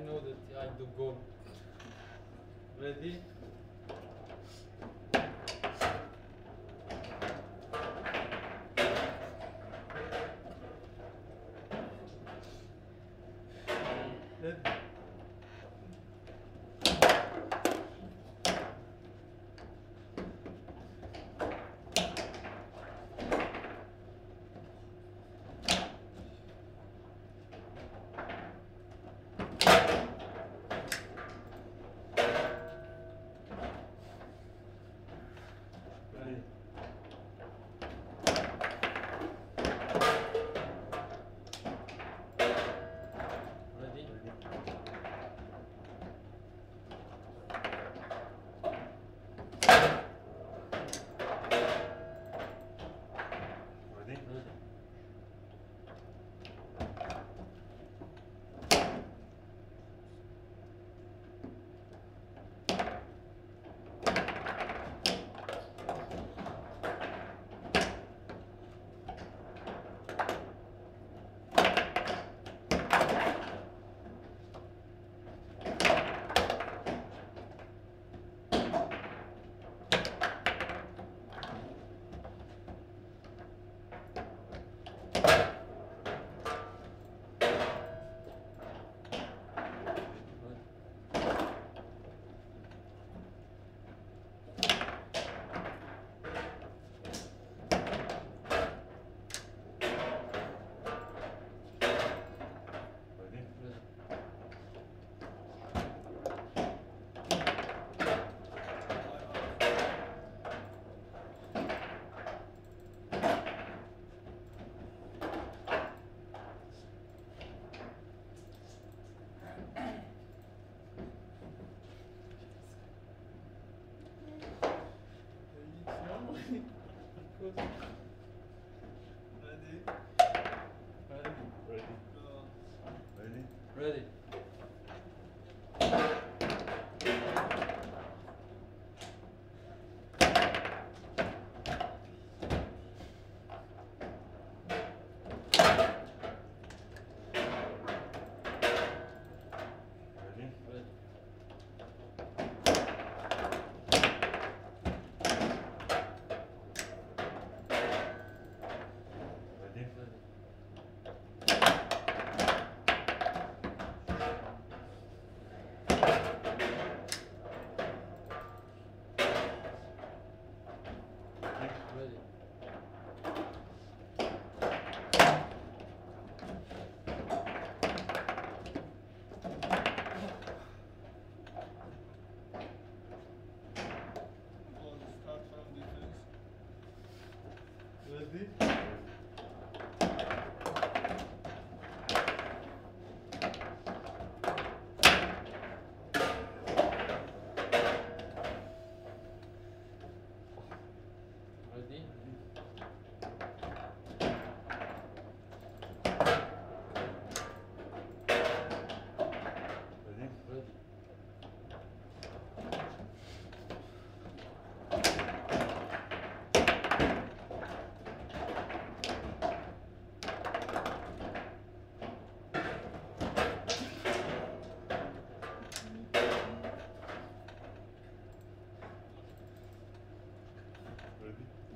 I know that I do go. Ready? Thank you. Ready? Arabi.